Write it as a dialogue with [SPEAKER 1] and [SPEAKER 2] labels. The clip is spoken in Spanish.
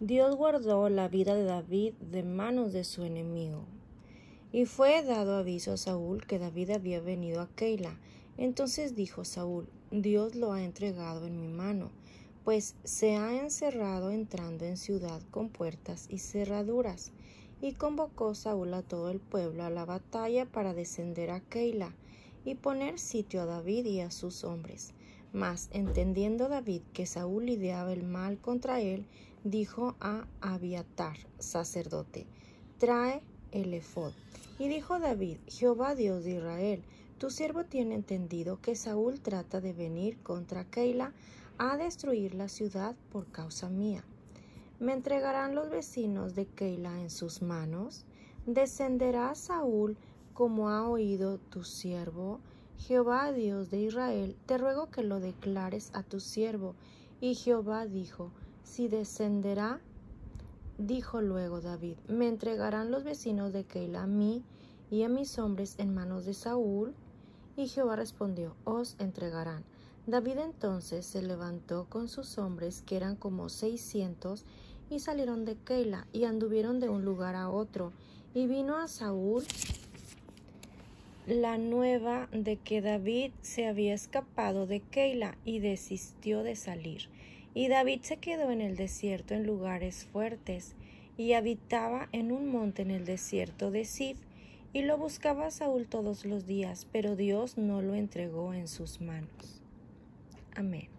[SPEAKER 1] Dios guardó la vida de David de manos de su enemigo. Y fue dado aviso a Saúl que David había venido a Keila. Entonces dijo Saúl, Dios lo ha entregado en mi mano, pues se ha encerrado entrando en ciudad con puertas y cerraduras. Y convocó Saúl a todo el pueblo a la batalla para descender a Keila y poner sitio a David y a sus hombres. Mas, entendiendo David que Saúl ideaba el mal contra él, dijo a Abiatar, sacerdote, trae el efod. Y dijo David, Jehová Dios de Israel, tu siervo tiene entendido que Saúl trata de venir contra Keila a destruir la ciudad por causa mía. ¿Me entregarán los vecinos de Keila en sus manos? ¿Descenderá Saúl como ha oído tu siervo? Jehová Dios de Israel, te ruego que lo declares a tu siervo. Y Jehová dijo, si descenderá, dijo luego David, me entregarán los vecinos de Keila a mí y a mis hombres en manos de Saúl. Y Jehová respondió, os entregarán. David entonces se levantó con sus hombres, que eran como seiscientos, y salieron de Keila, y anduvieron de un lugar a otro. Y vino a Saúl la nueva de que David se había escapado de Keila y desistió de salir. Y David se quedó en el desierto en lugares fuertes, y habitaba en un monte en el desierto de Sif, y lo buscaba Saúl todos los días, pero Dios no lo entregó en sus manos. Amén.